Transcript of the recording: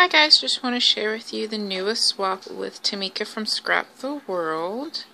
Hi guys, just want to share with you the newest swap with Tamika from Scrap the World.